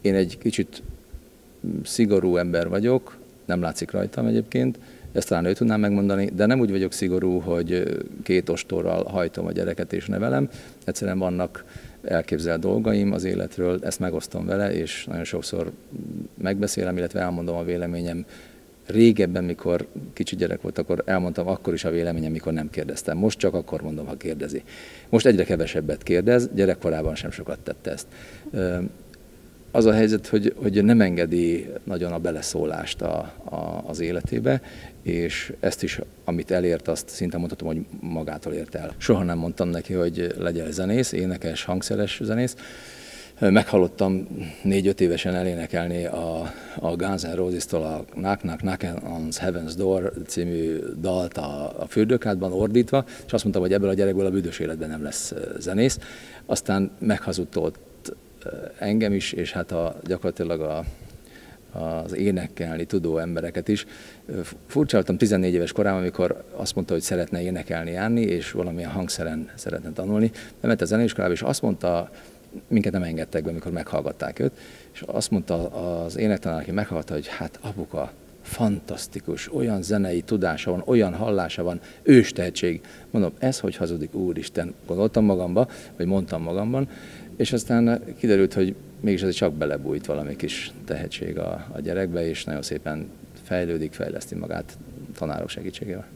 Én egy kicsit szigorú ember vagyok, nem látszik rajtam egyébként, ezt talán ő tudnám megmondani, de nem úgy vagyok szigorú, hogy két ostorral hajtom a gyereket és nevelem. Egyszerűen vannak elképzelt dolgaim az életről, ezt megosztom vele, és nagyon sokszor megbeszélem, illetve elmondom a véleményem. Régebben, mikor kicsi gyerek volt, akkor elmondtam akkor is a véleményem, mikor nem kérdeztem. Most csak akkor mondom, ha kérdezi. Most egyre kevesebbet kérdez, gyerekkorában sem sokat tette ezt az a helyzet, hogy, hogy nem engedi nagyon a beleszólást a, a, az életébe, és ezt is, amit elért, azt szinte mondhatom, hogy magától ért el. Soha nem mondtam neki, hogy legyen zenész, énekes, hangszeres zenész. Meghallottam négy-öt évesen elénekelni a, a Guns N' Roses-tól a Knock Knock Knock on Heaven's Door című dalt a, a fürdőkádban ordítva, és azt mondtam, hogy ebből a gyerekből a büdös életben nem lesz zenész. Aztán meghazudtolt engem is, és hát a, gyakorlatilag a, az énekelni tudó embereket is. Furcsáltam 14 éves korában, amikor azt mondta, hogy szeretne énekelni, járni, és valamilyen hangszeren szeretne tanulni. Bement a zeneiskolába, és azt mondta, minket nem engedtek be, amikor meghallgatták őt, és azt mondta az énektanár, aki meghallgatta, hogy hát apuka, fantasztikus, olyan zenei tudása van, olyan hallása van, ős tehetség. Mondom, ez hogy hazudik, úristen, gondoltam magamba, vagy mondtam magamban, és aztán kiderült, hogy mégis ez csak belebújt valami kis tehetség a, a gyerekbe, és nagyon szépen fejlődik, fejleszti magát tanárok segítségével.